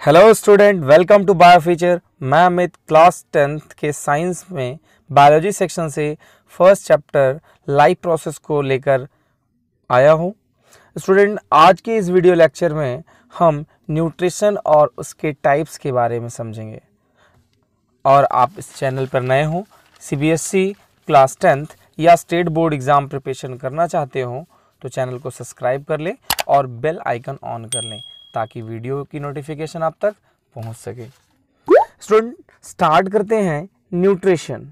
Hello student welcome to bio feature मैं Amit class tenth के science में बायोलॉजी सेक्शन से फ़र्स्ट चैप्टर लाइफ प्रोसेस को लेकर आया हूँ। स्टूडेंट आज के इस वीडियो लेक्चर में हम न्यूट्रिशन और उसके टाइप्स के बारे में समझेंगे। और आप इस चैनल पर नए हो सीबीएसई क्लास टेंथ या स्टेट बोर्ड एग्ज़ाम प्रिपरेशन करना चाहते हो तो चैनल को सब्सक्राइब कर लें और बेल आइकन ऑन कर लें। ताकि वीडियो की नोटिफिकेशन आप तक पहुँच सके। स्टूडेंट स्टार्ट करते हैं न्यूट्रिशन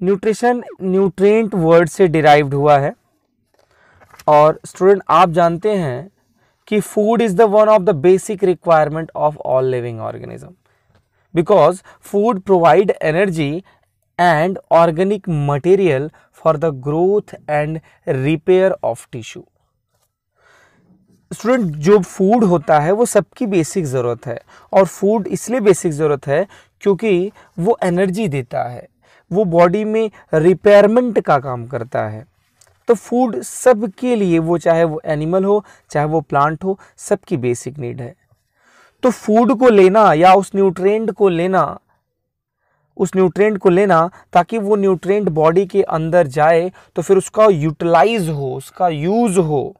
न्यूट्रिशन न्यूट्रिएंट वर्ड से डिराइव्ड हुआ है। और स्टूडेंट आप जानते हैं कि food is the one of the basic requirement of all living organism because food provide energy and organic material for the growth and repair of tissue student, जो food होता है, वो सबकी बेसिक ज़रूरत है। और फ़ूड इसलिए बेसिक ज़रूरत है, क्योंकि वो एनर्जी देता है। वो बॉडी में रिपेयरमेंट का काम करता है। तो फ़ूड सबके लिए, वो चाहे वो एनिमल हो, चाहे वो प्लांट हो, सबकी बेसिक नीड है। तो फ़ूड को लेना या उस न्यूट्रेंट को लेना, उस न्यूट्रेंट को लेना ताकि वो न्यूट्रेंट बॉडी के अंदर जाए तो फिर उसका यूटिलाइज हो, उसका यूज़ हो।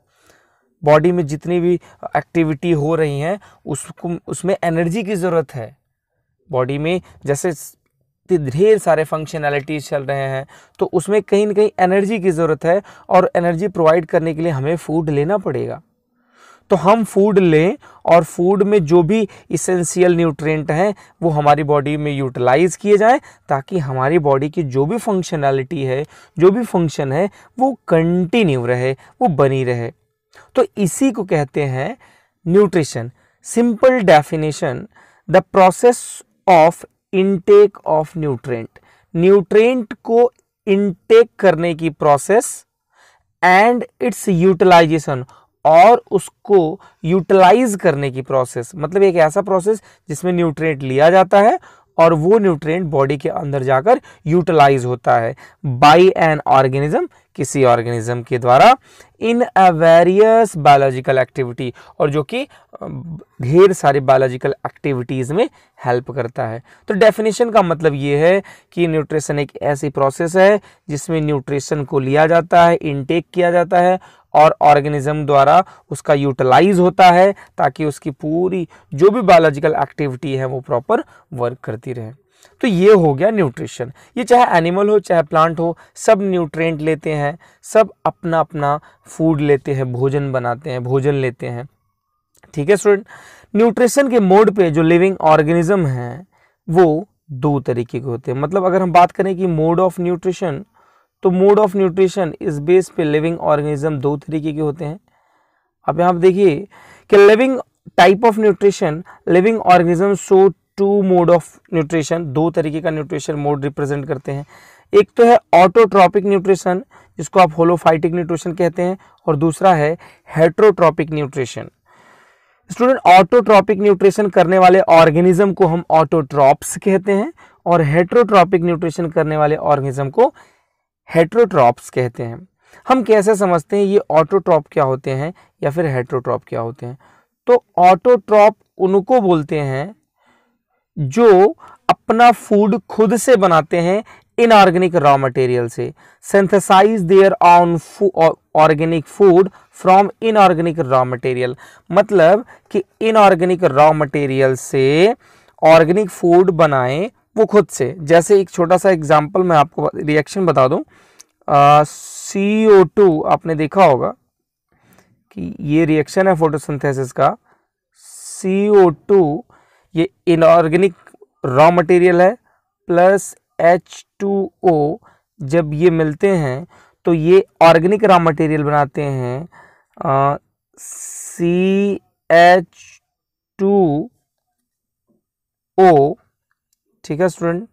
बॉडी में जितनी भी एक्टिविटी हो रही हैं, उसको, उसमें एनर्जी की ज़रूरत है। बॉडी में जैसे ढेर सारे फंक्शनैलिटीज चल रहे हैं तो उसमें कहीं ना कहीं एनर्जी की ज़रूरत है और एनर्जी प्रोवाइड करने के लिए हमें फ़ूड लेना पड़ेगा। तो हम फ़ूड लें और फ़ूड में जो भी इसेंशियल न्यूट्रिएंट हैं, वो हमारी बॉडी में यूटिलाइज किए जाएँ, ताकि हमारी बॉडी की जो भी फंक्शनैलिटी है, जो भी फ़ंक्शन है, वो कंटिन्यू रहे, वो बनी रहे। तो इसी को कहते हैं nutrition. Simple definition, the process of intake of nutrient nutrient को इनटेक करने की प्रोसेस एंड इट्स यूटिलाइजेशन और उसको यूटिलाइज करने की प्रोसेस। मतलब एक ऐसा प्रोसेस जिसमें न्यूट्रेंट लिया जाता है और वो न्यूट्रिएंट बॉडी के अंदर जाकर यूटिलाइज होता है बाय एन ऑर्गेनिज्म किसी ऑर्गेनिज्म के द्वारा in a various biological activity और जो कि ढेर सारी बायोलॉजिकल एक्टिविटीज़ में हेल्प करता है। तो डेफिनेशन का मतलब ये है कि न्यूट्रिशन एक ऐसी प्रोसेस है जिसमें न्यूट्रिशन को लिया जाता है इनटेक किया जाता है और ऑर्गेनिज्म द्वारा उसका यूटिलाइज होता है ताकि उसकी पूरी जो भी बायोलॉजिकल एक्टिविटी है वो प्रॉपर वर्क करती रहे। तो ये हो गया न्यूट्रिशन। ये चाहे एनिमल हो, चाहे प्लांट हो, सब न्यूट्रिएंट लेते हैं, सब अपना अपना फ़ूड लेते हैं, भोजन बनाते हैं, भोजन लेते हैं। ठीक है स्टूडेंट? न्यूट्रिशन के मोड पे जो लिविंग ऑर्गेनिज्म हैं, वो दो तरीके के होते हैं। मतलब अगर हम बात करें कि मोड ऑफ़ न्यूट्रिशन तो मोड ऑफ़ न्यूट्रिशन इस बेस पे लिविंग ऑर्गेनिज्म दो तरीके के होते हैं। अब यहाँ देखिए कि living type of nutrition, living organism show two mode of nutrition दो तरीके का न्यूट्रिशन मोड रिप्रेजेंट करते हैं। एक तो है ऑटोट्रॉपिक न्यूट्रिशन जिसको आप होलोफाइटिक न्यूट्रिशन कहते हैं, और दूसरा है heterotrophic nutrition student autotrophic nutrition करने वाले ऑर्गेनिज्म को हम ऑटोट्रॉप्स कहते हैं, और हेट्रोट्रॉपिक न्यूट्रिशन करने वाले ऑर्गेनिज्म को हेट्रोट्रॉप्स कहते हैं। हम कैसे समझते हैं ये ऑटोट्रॉप क्या होते हैं, या फिर हेट्रोट्रॉप क्या होते हैं? तो ऑटोट्रॉप उनको बोलते हैं जो अपना फ़ूड खुद से बनाते हैं इनऑर्गेनिक रॉ मटेरियल से। Synthesize their own organic food from inorganic raw material मतलब कि इनऑर्गेनिक रॉ मटेरियल से ऑर्गेनिक फ़ूड बनाएँ वो खुद से। जैसे एक छोटा सा एग्जांपल मैं आपको रिएक्शन बता दूँ। सी ओ टू आपने देखा होगा कि ये रिएक्शन है फोटोसिंथेसिस का। सी ओ टू ये इनऑर्गेनिक रॉ मटेरियल है प्लस एच टू ओ जब ये मिलते हैं तो ये ऑर्गेनिक रॉ मटेरियल बनाते हैं सी एच टू ओ ठीक है स्टूडेंट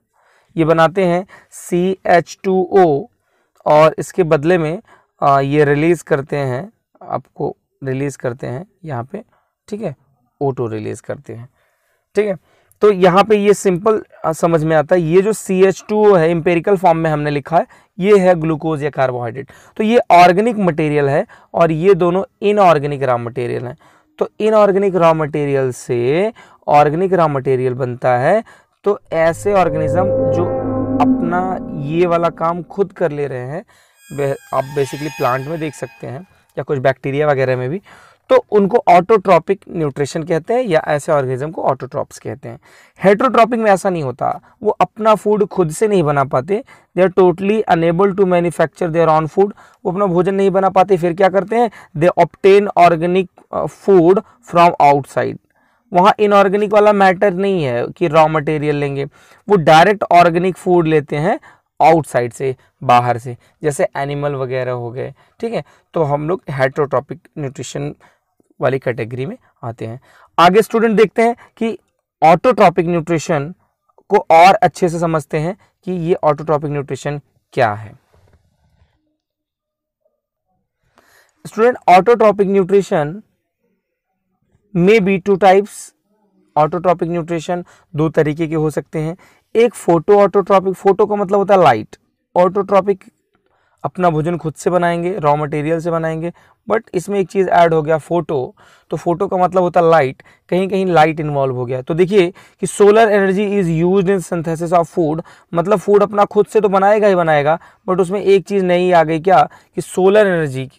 ये बनाते हैं सी एच टू ओ और इसके बदले में आ, ये रिलीज़ करते हैं आपको रिलीज़ करते हैं यहाँ पे ठीक है ऑटो रिलीज़ करते हैं। ठीक है? तो यहाँ पे ये सिंपल समझ में आता है। ये जो सी एच टू है इम्पेरिकल फॉर्म में हमने लिखा है, ये है ग्लूकोज या कार्बोहाइड्रेट तो ये ऑर्गेनिक मटेरियल है और ये दोनों इनऑर्गेनिक रॉ मटेरियल हैं। तो इनऑर्गेनिक रॉ मटेरियल से ऑर्गेनिक रॉ मटेरियल बनता है। तो ऐसे ऑर्गेनिज्म जो अपना ये वाला काम खुद कर ले रहे हैं आप बेसिकली प्लांट में देख सकते हैं, या कुछ बैक्टीरिया वगैरह में भी। तो उनको ऑटोट्रॉपिक न्यूट्रिशन कहते हैं या ऐसे ऑर्गेनिज्म को ऑटोट्रॉप्स कहते हैं। हेट्रोट्रॉपिक में ऐसा नहीं होता। वो अपना फ़ूड खुद से नहीं बना पाते। They are totally unable to manufacture their own food वो अपना भोजन नहीं बना पाते। फिर क्या करते हैं? They obtain organic food from outside वहाँ इनऑर्गेनिक वाला मैटर नहीं है कि रॉ मटेरियल लेंगे। वो डायरेक्ट ऑर्गेनिक फ़ूड लेते हैं आउटसाइड से, बाहर से। जैसे एनिमल वगैरह हो गए। ठीक है? तो हम लोग हेट्रोट्रॉपिक न्यूट्रिशन वाली कैटेगरी में आते हैं। आगे स्टूडेंट देखते हैं कि ऑटोट्रॉपिक न्यूट्रिशन को और अच्छे से समझते हैं कि ये ऑटोट्रॉपिक न्यूट्रिशन क्या है। Student autotrophic nutrition may be two types autotrophic nutrition दो तरीके के हो सकते हैं। एक फ़ोटो ऑटोट्रॉपिक फ़ोटो का मतलब होता है लाइट ऑटोट्रॉपिक अपना भोजन खुद से बनाएँगे रॉ मटेरियल से बनाएँगे बट इसमें एक चीज़ ऐड हो गया फ़ोटो तो फ़ोटो का मतलब होता है लाइट कहीं कहीं लाइट इन्वॉल्व हो गया। तो देखिए कि solar energy is use in synthesis of food मतलब फ़ूड अपना खुद से तो बनाएगा ही बनाएगा बट उसमें एक चीज़ नई आ गई क्या, कि सोलर एनर्जी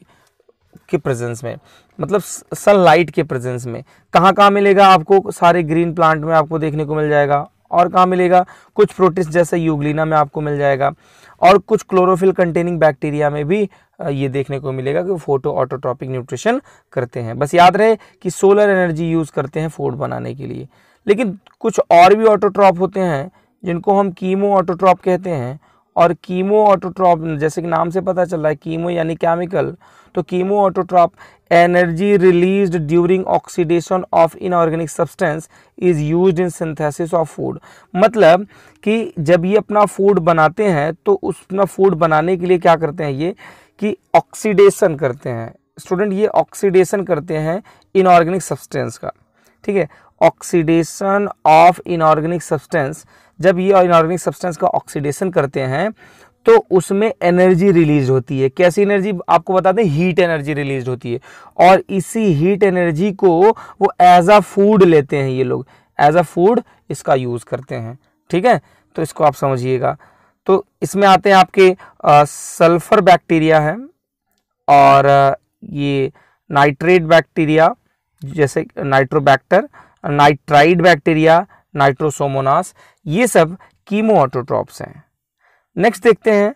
के प्रेजेंस में मतलब सनलाइट के प्रेजेंस में। कहाँ कहाँ मिलेगा आपको? सारे ग्रीन प्लांट में आपको देखने को मिल जाएगा। और कहाँ मिलेगा? कुछ प्रोटिस्ट जैसे यूग्लिना में आपको मिल जाएगा। और कुछ क्लोरोफिल कंटेनिंग बैक्टीरिया में भी ये देखने को मिलेगा कि फ़ोटो ऑटोट्रॉपिक न्यूट्रिशन करते हैं। बस याद रहे कि सोलर एनर्जी यूज़ करते हैं फ़ूड बनाने के लिए। लेकिन कुछ और भी ऑटोट्रॉप होते हैं, जिनको हम कीमो ऑटोट्रॉप कहते हैं और कीमो ऑटोट्रॉप जैसे कि नाम से पता चल रहा है कीमो यानी केमिकल तो chemo autotroph energy released during oxidation of inorganic substance is used in synthesis of food मतलब कि जब ये अपना फ़ूड बनाते हैं तो उस अपना फ़ूड बनाने के लिए क्या करते हैं ये? कि ऑक्सीडेशन करते हैं। स्टूडेंट ये ऑक्सीडेशन करते हैं इनऑर्गेनिक सब्सटेंस का। ठीक है? ऑक्सीडेशन ऑफ़ इनऑर्गेनिक सब्सटेंस जब ये इनऑर्गेनिक सब्सटेंस का ऑक्सीडेशन करते हैं तो उसमें एनर्जी रिलीज़ होती है। कैसी एनर्जी आपको बता दें हीट एनर्जी रिलीज़ होती है। और इसी हीट एनर्जी को वो एज अ फ़ूड लेते हैं ये लोग। एज अ फ़ूड इसका यूज़ करते हैं। ठीक है? तो इसको आप समझिएगा। तो इसमें आते हैं आपके सल्फ़र बैक्टीरिया है और आ, ये नाइट्रेट बैक्टीरिया जैसे नाइट्रोबैक्टर नाइट्राइड बैक्टीरिया नाइट्रोसोमोनास, ये सब कीमो ऑटोट्रॉप्स हैं। नेक्स्ट देखते हैं।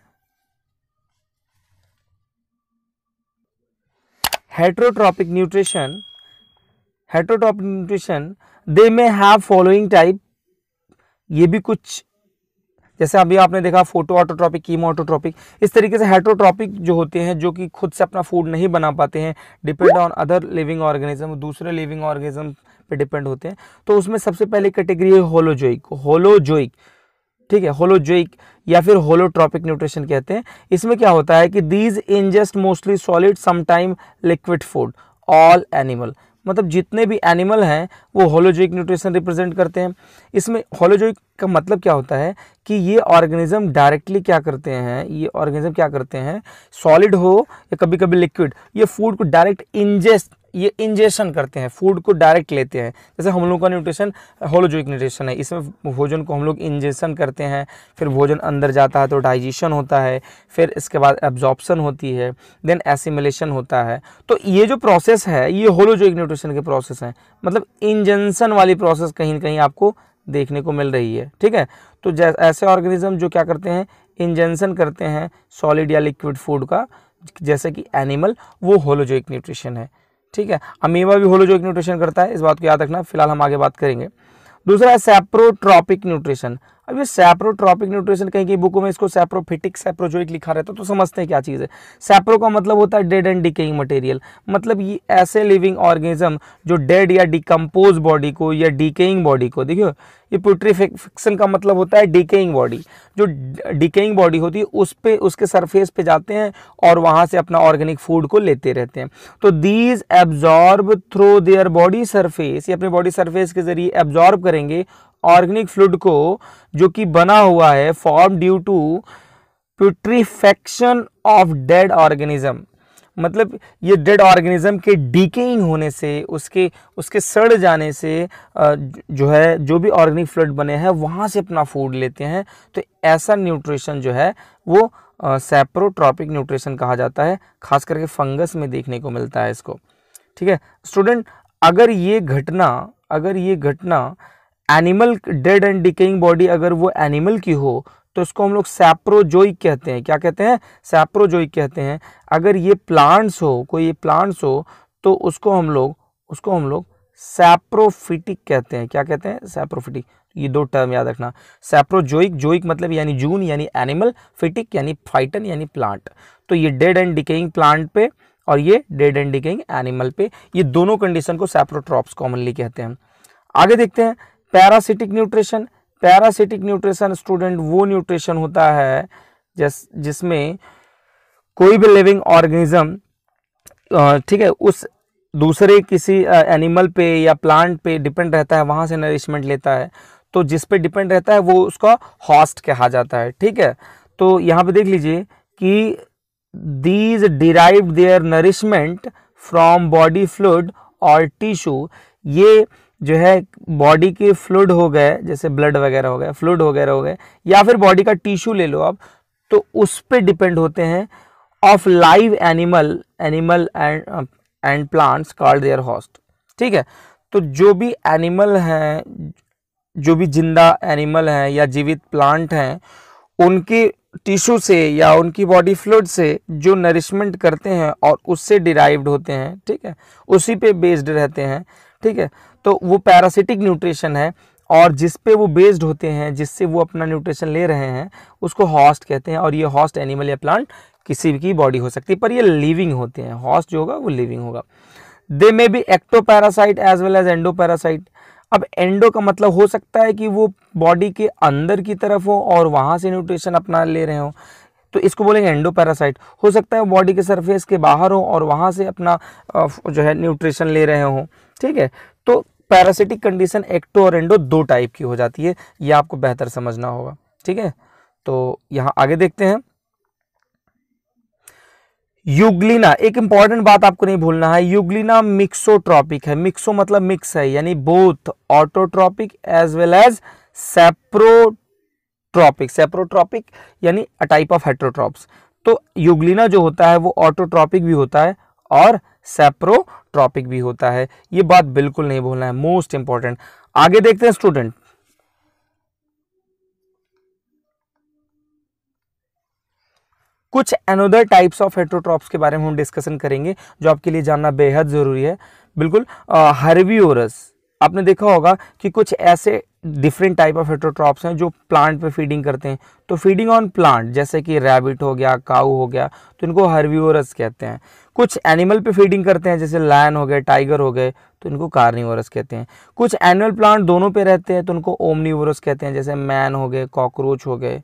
Heterotrophic nutrition heterotrophic nutrition, they may have following type, ये भी कुछ जैसे अभी आपने देखा फ़ोटो ऑटोट्रॉपिक, कीमो ऑटोट्रॉपिक, इस तरीके से हेट्रोट्रॉपिक जो होते हैं, जो कि खुद से अपना फ़ूड नहीं बना पाते हैं, depend on other living organism, दूसरे लिविंग ऑर्गेनिज्म पे डिपेंड होते हैं। तो उसमें सबसे पहले कैटेगरी है होलोजोइक होलोजोइक, ठीक है, होलोजोइक या फिर होलोट्रॉपिक न्यूट्रिशन कहते हैं। इसमें क्या होता है कि these ingest mostly solid sometime liquid food all animal मतलब जितने भी एनिमल हैं, वो होलोजोइक न्यूट्रिशन रिप्रेजेंट करते हैं। इसमें होलोजोइक का मतलब क्या होता है कि ये ऑर्गेनिज्म डायरेक्टली क्या करते हैं, ये ऑर्गेनिज्म क्या करते हैं, सॉलिड हो या कभी कभी लिक्विड, ये फ़ूड को डायरेक्ट इंजेस्ट ये इंजेशन करते हैं फ़ूड को डायरेक्ट लेते हैं। जैसे हम लोग का न्यूट्रिशन होलोजोइक न्यूट्रिशन है। इसमें भोजन को हम लोग इंजेशन करते हैं, फिर भोजन अंदर जाता है तो डाइजेशन होता है, फिर इसके बाद एब्जॉर्प्शन होती है देन एसिमिलेशन होता है। तो ये जो प्रोसेस है, ये होलोजोइक न्यूट्रिशन के प्रोसेस हैं। मतलब इंजेंसन वाली प्रोसेस कहीं ना कहीं आपको देखने को मिल रही है, ठीक है? तो ऐसे ऑर्गेनिज्म जो क्या करते हैं इंजेंसन करते हैं सॉलिड या लिक्विड फ़ूड का, जैसे कि एनिमल वो होलोजोइक न्यूट्रिशन है। ठीक है? अमीबा भी होलोजोइक न्यूट्रिशन करता है, इस बात को याद रखना, फ़िलहाल हम आगे बात करेंगे। दूसरा है सेप्रोट्रॉपिक न्यूट्रिशन अब ये सैप्रोट्रॉपिक न्यूट्रिशन कहीं कहीं बुकों में इसको सैप्रोफिटिक सैप्रोजोइक लिखा रहता है तो समझते हैं क्या चीज़ है। सैप्रो का मतलब होता है डेड एंड डिकेइंग मटेरियल मतलब ये ऐसे लिविंग ऑर्गेनिज्म जो डेड या डिकम्पोज बॉडी को या डिकेइंग बॉडी को देखियो ये पुट्रीफिक्सन का मतलब होता है डिकेइंग बॉडी जो डिकेइंग बॉडी होती है, उस पर उसके सरफेस पे जाते हैं और वहाँ से अपना ऑर्गेनिक फ़ूड को लेते रहते हैं। तो these absorb through their body surface ये अपने बॉडी सरफेस के ज़रिए एब्जॉर्ब करेंगे ऑर्गेनिक फ्लूड को जो कि बना हुआ है form due to putrefaction of dead organism मतलब ये डेड ऑर्गेनिज्म के डीकेइंग होने से, उसके उसके सड़ जाने से जो है, जो भी ऑर्गेनिक फ्लूड बने हैं, वहाँ से अपना फ़ूड लेते हैं। तो ऐसा न्यूट्रिशन जो है, वो सेप्रोट्रॉपिक न्यूट्रिशन कहा जाता है। खास करके फंगस में देखने को मिलता है इसको। ठीक है? स्टूडेंट अगर ये घटना, अगर ये घटना animal dead and decaying body अगर वो एनिमल की हो तो इसको हम लोग सैप्रोजोइक कहते हैं। क्या कहते हैं? सैप्रोजोइक कहते हैं। अगर ये प्लांट्स हो, कोई ये प्लांट्स हो तो उसको हम लोग, उसको हम लोग सैप्रोफिटिक कहते हैं। क्या कहते हैं? सैप्रोफिटिक। ये दो टर्म याद रखना। सैप्रोजोइक, जोइक मतलब यानी जून, यानी एनिमल, फिटिक यानी फाइटन, यानी प्लांट। तो ये डेड एंड डिकेइंग प्लांट पे और ये डेड एंड डिकेइंग एनिमल पे, ये दोनों कंडीशन को सैप्रोट्रॉप्स कॉमनली कहते हैं। आगे देखते हैं। Parasitic nutrition parasitic nutrition student वो न्यूट्रिशन होता है, जिस, जिसमें कोई भी लिविंग ऑर्गेनिज्म ठीक है, उस दूसरे किसी एनिमल पे या प्लांट पे डिपेंड रहता है, वहाँ से नरिशमेंट लेता है। तो जिस पे डिपेंड रहता है, वो उसका हॉस्ट कहा जाता है, ठीक है? तो यहाँ पे देख लीजिए कि these derive their nourishment from body fluid और टिश्यू ये जो है बॉडी के फ्लूड हो गए, जैसे ब्लड वगैरह हो गए फ्लूड वगैरह हो गए, या फिर बॉडी का टिश्यू ले लो आप तो उस पर डिपेंड होते हैं of live animal animal and and plants called their host ठीक है? तो जो भी एनिमल हैं, जो भी ज़िंदा एनिमल हैं या जीवित प्लांट हैं, उनके टिश्यू से या उनकी बॉडी फ्लूड से जो नरिशमेंट करते हैं और उससे डिराइव्ड होते हैं, ठीक है? उसी पे बेस्ड रहते हैं, ठीक है? तो वो पैरासिटिक न्यूट्रिशन है और जिस पे वो बेस्ड होते हैं, जिससे वो अपना न्यूट्रिशन ले रहे हैं, उसको हॉस्ट कहते हैं और ये हॉस्ट एनिमल या प्लांट किसी की बॉडी हो सकती है, पर ये लिविंग होते हैं। हॉस्ट जो होगा वो लिविंग होगा। They may be ectoparasite as well as endo parasite अब एंडो का मतलब हो सकता है कि वो बॉडी के अंदर की तरफ़ हो और वहाँ से न्यूट्रिशन अपना ले रहे हो। तो इसको बोलेंगे एंडो पैरासाइट हो सकता है बॉडी के सरफेस के बाहर हो और वहाँ से अपना जो है न्यूट्रिशन ले रहे हो। ठीक है? तो पैरासिटिक कंडीशन एक्टो और एंडो दो टाइप की हो जाती है, ये आपको बेहतर समझना होगा, ठीक है? तो यहाँ आगे देखते हैं। युग्लिना, एक इंपॉर्टेंट बात आपको नहीं भूलना है, युग्लिना मिक्सोट्रॉपिक है। मिक्सो मतलब मिक्स है, यानी both autotrophic as well as saprotrophic saprotrophic यानी अ टाइप ऑफ़ हेट्रोट्रॉप्स तो युग्लिना जो होता है, वो ऑटोट्रॉपिक भी होता है और सेप्रोट्रॉपिक भी होता है। ये बात बिल्कुल नहीं भूलना है। मोस्ट इंपॉर्टेंट आगे देखते हैं स्टूडेंट कुछ एनोदर टाइप्स ऑफ़ हेट्रोट्रॉप्स के बारे में हम डिस्कशन करेंगे, जो आपके लिए जानना बेहद ज़रूरी है। बिल्कुल हर्वीओरस आपने देखा होगा कि कुछ ऐसे डिफरेंट टाइप ऑफ़ हेट्रोट्रॉप्स हैं जो प्लांट पे फीडिंग करते हैं। तो फीडिंग ऑन प्लांट जैसे कि रैबिट हो गया काऊ हो गया तो इनको हर्वीओरस कहते हैं। कुछ एनिमल पे फीडिंग करते हैं, जैसे लायन हो गए टाइगर हो गए तो इनको कार्निवोरस कहते हैं। कुछ एनिमल प्लांट दोनों पे रहते हैं तो उनको ओमनीवोरस कहते हैं, जैसे मैन हो गए कॉकरोच हो गए।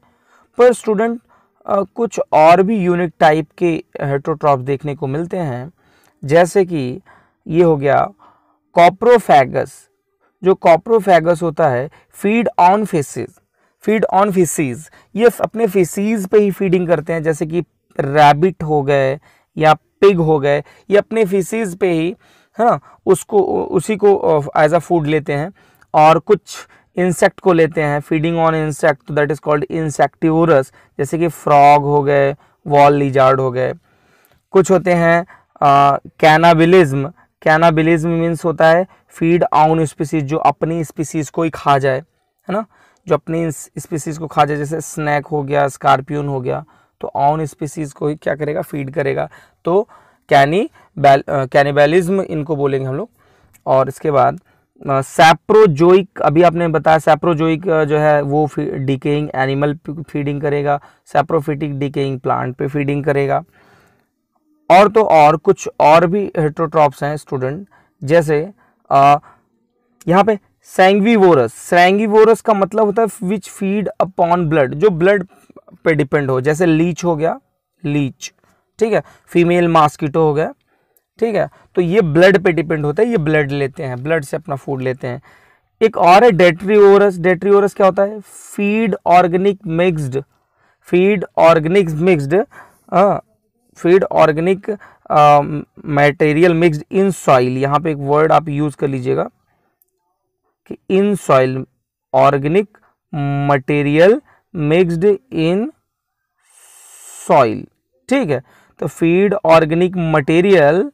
पर स्टूडेंट कुछ और भी यूनिक टाइप के हेट्रोट्रॉप देखने को मिलते हैं, जैसे कि ये हो गया कॉप्रोफैगस जो कॉप्रोफेगस होता है feed on faeces feed on faeces ये अपने फिसीज पे ही फीडिंग करते हैं, जैसे कि रैबिट हो गए या पिग हो गए, ये अपने फिसीज पे ही, है ना उसको, उसी को एज अ फ़ूड लेते हैं और कुछ इंसेक्ट को लेते हैं फीडिंग ऑन इंसेक्ट तो दैट इज़ कॉल्ड इंसेक्टिवरस जैसे कि फ्रॉग हो गए वॉल लिजार्ड हो गए। कुछ होते हैं कैनाबिलिज्म कैनाबिलिज्म मीन्स होता है फ़ीड ऑन स्पीसीज जो अपनी स्पीसीज को ही खा जाए, है ना? जो अपनी स्पीसीज को खा जाए, जैसे स्नैक हो गया, स्कॉर्पियन हो गया तो ऑन स्पीसीज को ही क्या करेगा? फ़ीड करेगा। तो कैनी कैनिबैलिज्म इनको बोलेंगे हम लोग। और इसके बाद सैप्रोजोइक, अभी आपने बताया सैप्रोजोइक जो है वो डिकेइंग, एनिमल फीडिंग करेगा, सैप्रोफिटिक डिकेइंग प्लांट पे फीडिंग करेगा। और तो और कुछ और भी हेट्रोट्रॉप्स हैं स्टूडेंट जैसे यहाँ पे सैंगवीवोरस सैंगवीवोरस का मतलब होता है विच फ़ीड अपॉन ब्लड जो ब्लड पे डिपेंड हो, जैसे लीच हो गया लीच ठीक है? फीमेल मास्किटो हो गया, ठीक है? तो ये ब्लड पे डिपेंड होता है, ये ब्लड लेते हैं ब्लड से अपना फ़ूड लेते हैं। एक और है डेट्रीओरस डेट्रीओरस क्या होता है? Feed organic mixed feed organic mixed feed organic material mixed in soil यहाँ पे एक वर्ड आप यूज़ कर लीजिएगा कि in soil organic material mixed in soil ठीक है? तो feed organic material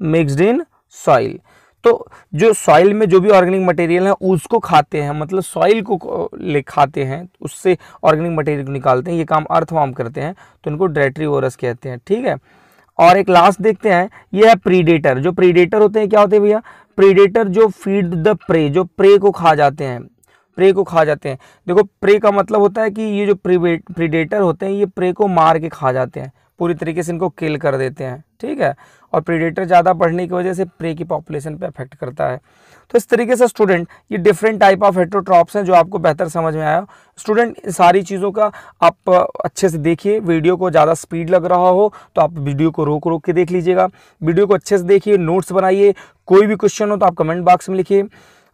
mixed in soil तो जो सॉइल में जो भी ऑर्गेनिक मटेरियल है, उसको खाते हैं मतलब सॉइल को ले खाते हैं, उससे ऑर्गेनिक मटेरियल को निकालते हैं, ये काम अर्थवाम करते हैं तो इनको डायट्रीवोरस कहते हैं, ठीक है? और एक लास्ट देखते हैं, ये है प्रीडेटर जो प्रीडेटर होते हैं, क्या होते हैं भैया? प्रीडेटर जो फ़ीड द प्रे जो प्रे को खा जाते हैं प्रे को खा जाते हैं। देखो प्रे का मतलब होता है कि ये जो प्रीडेटर होते हैं, ये प्रे को मार के खा जाते हैं, पूरी तरीके से इनको किल कर देते हैं, ठीक है? और प्रीडेटर ज़्यादा बढ़ने की वजह से प्रे की पॉपुलेशन पे अफेक्ट करता है। तो इस तरीके से स्टूडेंट ये डिफरेंट टाइप ऑफ़ हेट्रोट्रॉप्स हैं जो आपको बेहतर समझ में आया स्टूडेंट सारी चीज़ों का आप अच्छे से देखिए। वीडियो को ज़्यादा स्पीड लग रहा हो तो आप वीडियो को रोक रोक के देख लीजिएगा। वीडियो को अच्छे से देखिए नोट्स बनाइए। कोई भी क्वेश्चन हो तो आप कमेंट बॉक्स में लिखिए।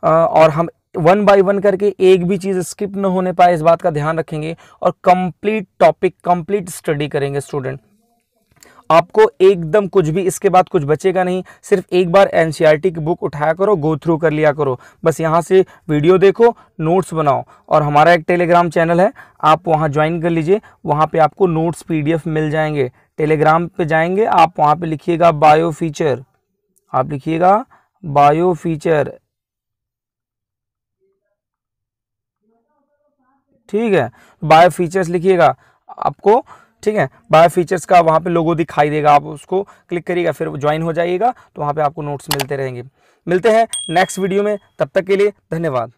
और हम वन बाय वन करके एक भी चीज़ स्किप न होने पाए, इस बात का ध्यान रखेंगे और कंप्लीट टॉपिक कंप्लीट स्टडी करेंगे स्टूडेंट आपको एकदम कुछ भी, इसके बाद कुछ बचेगा नहीं। सिर्फ़ एक बार एन e की बुक उठाया करो गो थ्रू कर लिया करो। बस यहाँ से वीडियो देखो नोट्स बनाओ। और हमारा एक टेलीग्राम चैनल है, आप वहाँ ज्वाइन कर लीजिए। वहाँ पर आपको नोट्स पीडीएफ मिल जाएँगे। टेलीग्राम पे जाएँगे, आप वहाँ पे लिखिएगा बायो फीचर आप लिखिएगा बायो फीचर ठीक है बायो फीचर्स लिखिएगा। आपको ठीक है? बायो फीचर्स का वहाँ पे लोगो दिखाई देगा, आप उसको क्लिक करिएगा, फिर ज्वाइन हो जाइएगा तो वहाँ पे आपको नोट्स मिलते रहेंगे। मिलते हैं नेक्स्ट वीडियो में, तब तक के लिए धन्यवाद।